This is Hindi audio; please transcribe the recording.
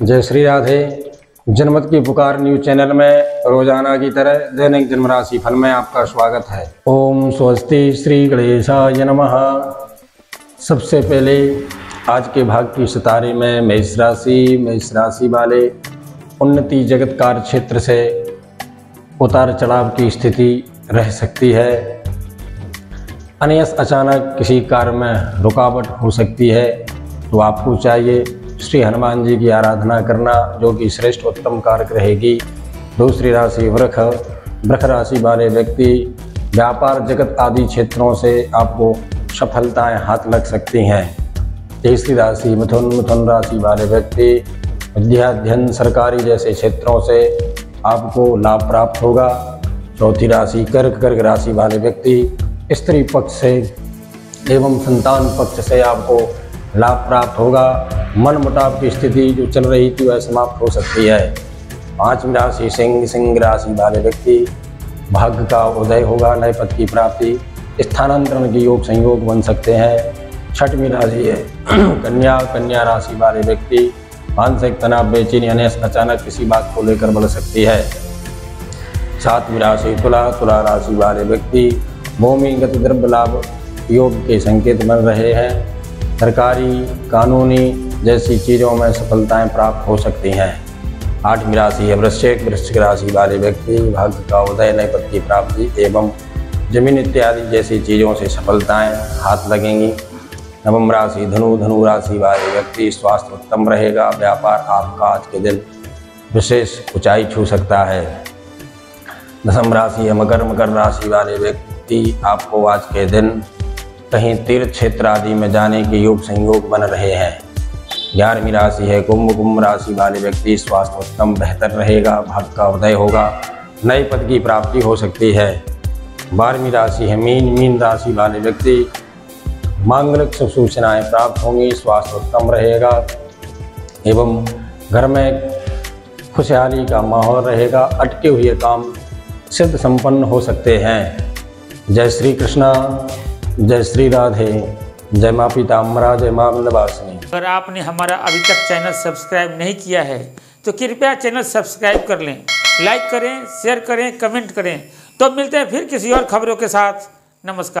जय श्री राधे। जनमत की पुकार न्यूज़ चैनल में रोज़ाना की तरह दैनिक जन्म राशि फल में आपका स्वागत है। ओम स्वस्ति श्री गणेशाय नमः। सबसे पहले आज के भाग की सितारे में मेष राशि मेष राशि वाले उन्नति जगत कार्य क्षेत्र से उतार चढ़ाव की स्थिति रह सकती है। अनयस अचानक किसी कार्य में रुकावट हो सकती है तो आपको चाहिए श्री हनुमान जी की आराधना करना, जो कि श्रेष्ठ उत्तम कारक रहेगी। दूसरी राशि वृख वृख राशि वाले व्यक्ति, व्यापार जगत आदि क्षेत्रों से आपको सफलताएँ हाथ लग सकती हैं। तीसरी राशि मिथुन मिथुन राशि वाले व्यक्ति, विद्याध्ययन सरकारी जैसे क्षेत्रों से आपको लाभ प्राप्त होगा। चौथी राशि कर्क कर्क राशि वाले व्यक्ति, स्त्री पक्ष से एवं संतान पक्ष से आपको लाभ प्राप्त होगा। मन मुटाव की स्थिति जो चल रही थी, वह समाप्त हो सकती है। पांचवी राशि सिंह सिंह राशि वाले व्यक्ति, भाग्य का उदय होगा, नए पद की प्राप्ति, स्थानांतरण के योग संयोग बन सकते हैं। छठवीं राशि है। कन्या कन्या राशि वाले व्यक्ति, मानसिक तनाव, बेचैनी अन्य अचानक किसी बात को लेकर बढ़ सकती है। सातवीं राशि तुला तुला राशि वाले व्यक्ति भूमिगत द्रव्य, लाभ, योग के संकेत बन रहे हैं। सरकारी, कानूनी जैसी चीज़ों में सफलताएँ प्राप्त हो सकती हैं। आठवीं राशि है वृश्चिक वृश्चिक राशि वाले व्यक्ति, भाग्य का उदय नए पद की प्राप्ति एवं ज़मीन इत्यादि जैसी चीज़ों से सफलताएँ हाथ लगेंगी। नवम राशि धनु धनु राशि वाले व्यक्ति, स्वास्थ्य उत्तम रहेगा, व्यापार आपका आज के दिन विशेष ऊंचाई छू सकता है। दसम राशि है मकर मकर राशि वाले व्यक्ति, आपको आज के दिन कहीं तीर्थ क्षेत्र आदि में जाने के योग संयोग बन रहे हैं। ग्यारहवीं राशि है, कुंभ कुंभ राशि वाले व्यक्ति स्वास्थ्य उत्तम, बेहतर रहेगा भाग का उदय होगा, नए पद की प्राप्ति हो सकती है। बारहवीं राशि है, मीन मीन राशि वाले व्यक्ति, मांगलिक शुभ सूचनाएँ प्राप्त होंगी, स्वास्थ्य उत्तम रहेगा, एवं घर में खुशहाली का माहौल रहेगा, अटके हुए काम सिद्ध संपन्न हो सकते हैं। जय श्री कृष्णा, जय श्री राधे। जय माँ अमरा जय माँ अमृतवासिनी अगर आपने हमारा अभी तक चैनल सब्सक्राइब नहीं किया है तो कृपया चैनल सब्सक्राइब कर लें, लाइक करें, शेयर करें, कमेंट करें। तो मिलते हैं फिर किसी और खबरों के साथ। नमस्कार।